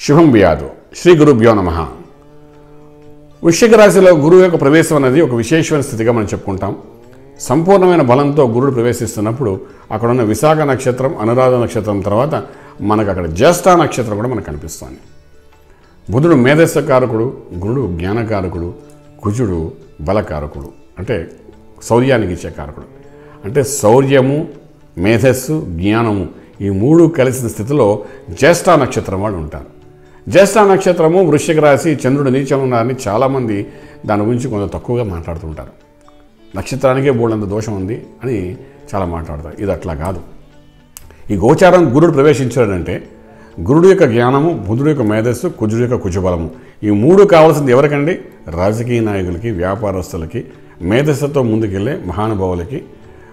శుభం వ్యాధు శ్రీ గురుభ్యో నమ. వృశ్చిక రాశిలో గురువు యొక్క ప్రవేశం అనేది ఒక విశేషమైన స్థితిగా మనం చెప్పుకుంటాం. సంపూర్ణమైన బలంతో గురుడు ప్రవేశిస్తున్నప్పుడు అక్కడ ఉన్న విశాఖ నక్షత్రం అనురాధ నక్షత్రం తర్వాత మనకు అక్కడ జ్యేష్ఠ నక్షత్రం కూడా మనకు కనిపిస్తుంది. బుధుడు మేధస్సకారకుడు గురుడు జ్ఞానకారకుడు కుజుడు బలకారకుడు అంటే శౌర్యానికి ఇచ్చే కారకుడు. అంటే శౌర్యము మేధస్సు జ్ఞానము ఈ మూడు కలిసిన స్థితిలో జ్యేష్ఠ నక్షత్రం వాళ్ళు ఉంటారు. జ్యేష్ఠ నక్షత్రము వృశ్చిక రాశి చంద్రుడు నీచం ఉన్నారని చాలామంది దాని గురించి కొంత తక్కువగా మాట్లాడుతుంటారు. నక్షత్రానికే బోళ్ళంత దోషం ఉంది అని చాలా మాట్లాడతారు. ఇది అట్లా కాదు. ఈ గోచారం గురుడు ప్రవేశించాడంటే గురుడు యొక్క జ్ఞానము బుధుడు యొక్క మేధస్సు కుజుడు యొక్క కుజబలము. ఈ మూడు కావాల్సింది ఎవరికండి? రాజకీయ నాయకులకి వ్యాపారస్తులకి మేధస్సుతో ముందుకెళ్ళే మహానుభావులకి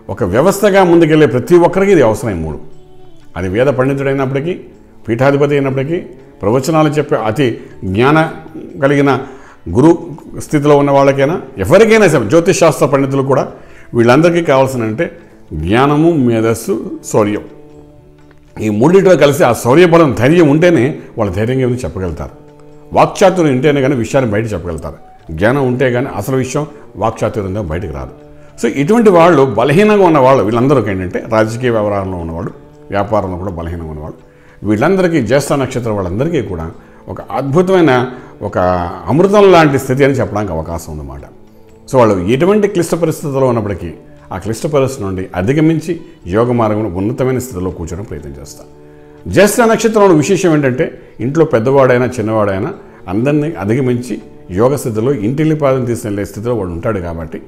ఒక వ్యవస్థగా ముందుకెళ్ళే ప్రతి ఒక్కరికి ఇది అవసరం ఈ మూడు. అది వేద పండితుడైనప్పటికీ పీఠాధిపతి అయినప్పటికీ ప్రవచనాలు చెప్పే అతి జ్ఞాన కలిగిన గురు స్థితిలో ఉన్న వాళ్ళకైనా ఎవరికైనా సరే జ్యోతిష్ శాస్త్ర పండితులు కూడా వీళ్ళందరికీ కావాల్సిన అంటే జ్ఞానము మేధస్సు శౌర్యం. ఈ మూడింటిలో కలిసి ఆ శౌర్యబలం ధైర్యం ఉంటేనే వాళ్ళ ధైర్యంగా ఏమైనా చెప్పగలుగుతారు. వాక్చాతుర్యం ఉంటేనే కానీ విషయాన్ని బయట చెప్పగలుగుతారు. జ్ఞానం ఉంటే కానీ అసలు విషయం వాక్చాతుర్యంగా బయటకు రాదు. సో ఇటువంటి వాళ్ళు బలహీనంగా ఉన్న వాళ్ళు వీళ్ళందరికీ ఏంటంటే రాజకీయ వ్యవహారంలో ఉన్నవాళ్ళు వ్యాపారంలో కూడా బలహీనం ఉన్నవాళ్ళు. వీళ్ళందరికీ జ్యేష్ఠ నక్షత్రం వాళ్ళందరికీ కూడా ఒక అద్భుతమైన ఒక అమృతం లాంటి స్థితి అని చెప్పడానికి అవకాశం ఉందన్నమాట. సో వాళ్ళు ఎటువంటి క్లిష్ట పరిస్థితుల్లో ఉన్నప్పటికీ ఆ క్లిష్ట పరిస్థితి నుండి అధిగమించి యోగ మార్గంలో ఉన్నతమైన స్థితిలో కూర్చోవడం ప్రయత్నం చేస్తాను జ్యేష్ఠ నక్షత్రంలో విశేషం ఏంటంటే ఇంట్లో పెద్దవాడైనా చిన్నవాడైనా అందరినీ అధిగమించి యోగ స్థితిలో ఇంటిల్లిపాదం తీసుకెళ్ళే స్థితిలో వాడు ఉంటాడు కాబట్టి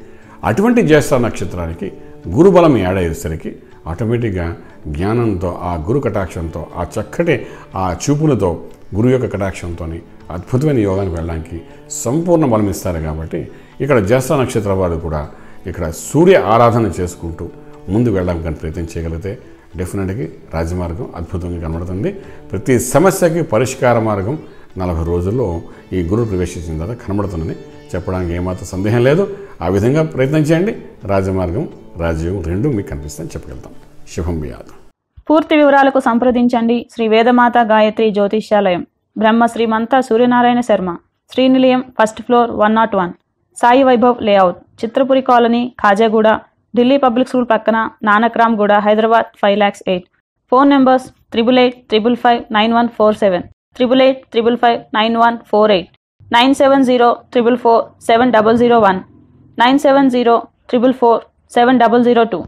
అటువంటి జ్యేష్ఠ నక్షత్రానికి గురుబలం ఏడయ్యేసరికి ఆటోమేటిక్గా జ్ఞానంతో ఆ గురు కటాక్షంతో ఆ చక్కటి ఆ చూపులతో గురు యొక్క కటాక్షంతో అద్భుతమైన యోగానికి వెళ్ళడానికి సంపూర్ణ బలం ఇస్తారు కాబట్టి ఇక్కడ జ్యేష్ఠ నక్షత్ర వారు కూడా ఇక్కడ సూర్య ఆరాధన చేసుకుంటూ ముందుకు వెళ్ళడానికి కానీ ప్రయత్నం చేయగలిగితే డెఫినెట్గా రాజమార్గం అద్భుతంగా కనబడుతుంది. ప్రతి సమస్యకి పరిష్కార మార్గం నలభై రోజుల్లో ఈ గురువు ప్రవేశించిన తర్వాత కనబడుతుందని చెప్పడానికి ఏమాత్రం సందేహం లేదు. ఆ విధంగా ప్రయత్నం చేయండి. రాజమార్గం రాజయోగం రెండు మీకు కనిపిస్తాయని చెప్పగలుగుతాం. శుభం వ్యాధం పూర్తి వివరాలకు సంప్రదించండి. Shri Vedamata Gayatri Jyotishyalayam. Brahma Srimantha Suryanarayana Sharma. Srinilayam first floor one nought one. Sai Vaibhav layout. Chitrapuri colony Khajaguda Delhi public school పక్కన Nanakramguda Hyderabad five lakhs eight. Phone numbers triple eight triple five nine one four seven. Triple eight triple five nine one four eight. Nine seven zero triple four seven double zero one. Nine seven zero triple four seven double zero two